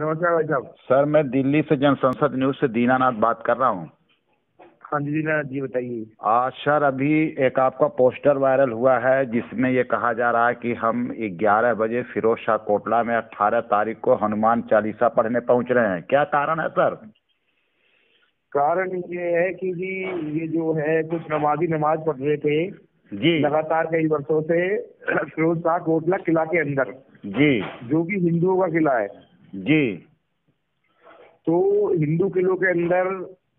नमस्कार भाई साहब। सर मैं दिल्ली से जनसंसद न्यूज़ से दीनानाथ बात कर रहा हूँ। हाँ जी दीनानाथ जी बताइए। आज सर अभी एक आपका पोस्टर वायरल हुआ है जिसमें ये कहा जा रहा है कि हम 11 बजे फिरोज शाह कोटला में 18 तारीख को हनुमान चालीसा पढ़ने पहुँच रहे हैं। क्या कारण है सर? कारण ये है कि जी ये जो है कुछ नमाजी नमाज़ पढ़ रहे थे। जी। लगातार कई वर्षों से फिरोज शाह कोटला किला के अंदर। जी। जो कि हिंदुओं का किला है। जी। तो हिंदू किलों के अंदर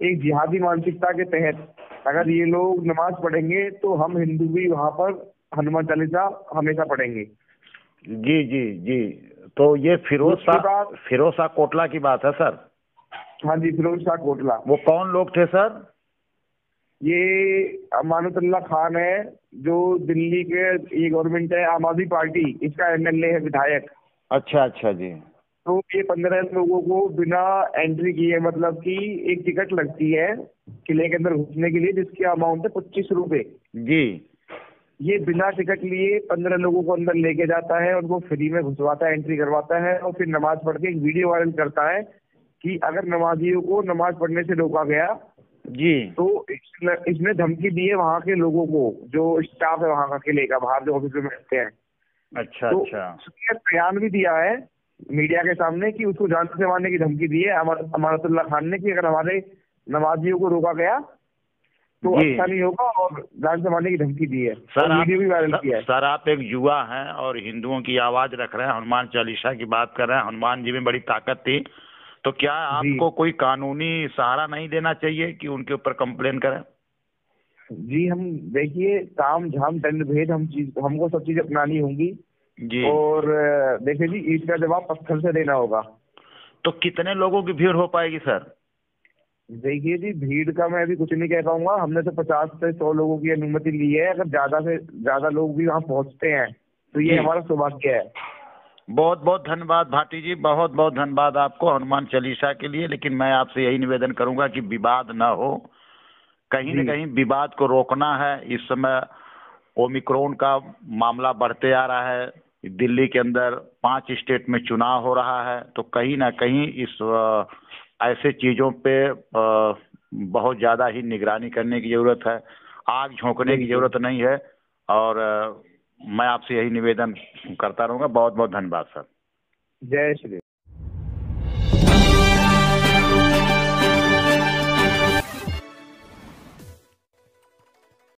एक जिहादी मानसिकता के तहत अगर ये लोग नमाज़ पढ़ेंगे तो हम हिंदू भी वहाँ पर हनुमान चालीसा हमेशा पढ़ेंगे। जी जी जी। तो ये फिरोज शाह फिरोज शाह कोटला की बात है सर? हाँ जी फिरोज शाह कोटला। वो कौन लोग थे सर? ये अमानतुल्लाह खान है जो दिल्ली के ये गवर्नमेंट है आम आदमी पार्टी इसका एमएलए है विधायक। अच्छा अच्छा जी। तो ये पंद्रह लोगों को बिना एंट्री किए मतलब कि एक टिकट लगती है किले के अंदर घुसने के लिए जिसकी अमाउंट है पच्चीस रूपए। जी। ये बिना टिकट लिए पंद्रह लोगों को अंदर लेके जाता है उनको फ्री में घुसवाता है एंट्री करवाता है और फिर नमाज़ पढ़ के एक वीडियो वायरल करता है कि अगर नमाजियों को नमाज़ पढ़ने से रोका गया जी। तो इसने धमकी दी है वहाँ के लोगों को जो स्टाफ है वहाँ का किले का बाहर जो ऑफ़िस में बैठते हैं। अच्छा तो अच्छा। बयान भी दिया है मीडिया के सामने कि उसको जान से मारने की धमकी दी है। अमर अमानतुल्लाह खान ने कि अगर हमारे नमाजियों को रोका गया तो। अच्छा नहीं होगा और जान से मारने की धमकी दी है। सर आप भी वायरल किया है। सर आप एक युवा हैं और हिंदुओं की आवाज़ रख रहे हैं हनुमान चालीसा की बात कर रहे हैं। हनुमान जी में बड़ी ताकत थी। तो क्या आपको कोई कानूनी सहारा नहीं देना चाहिए कि उनके ऊपर कंप्लेन करें? जी हम देखिए काम झाम दंड भेद हम चीज़ हमको सब चीज़ अपनानी होंगी। जी। और देखिए जी ईट का जवाब पत्थर से देना होगा। तो कितने लोगों की भीड़ हो पाएगी सर? देखिए जी भीड़ का मैं अभी कुछ नहीं कह पाऊँगा। हमने तो पचास से सौ लोगों की अनुमति ली है। अगर ज़्यादा से ज़्यादा लोग भी वहाँ पहुँचते हैं तो ये हमारा सौभाग्य है। बहुत बहुत धन्यवाद भाटी जी बहुत बहुत धन्यवाद आपको हनुमान चालीसा के लिए। लेकिन मैं आपसे यही निवेदन करूँगा कि विवाद न हो। कहीं न कहीं विवाद को रोकना है। इस समय ओमिक्रोन का मामला बढ़ते आ रहा है। दिल्ली के अंदर पाँच स्टेट में चुनाव हो रहा है तो कहीं ना कहीं इस ऐसे चीज़ों पे बहुत ज़्यादा ही निगरानी करने की ज़रूरत है। आग झोंकने की ज़रूरत नहीं है और मैं आपसे यही निवेदन करता रहूँगा। बहुत बहुत धन्यवाद सर। जय श्री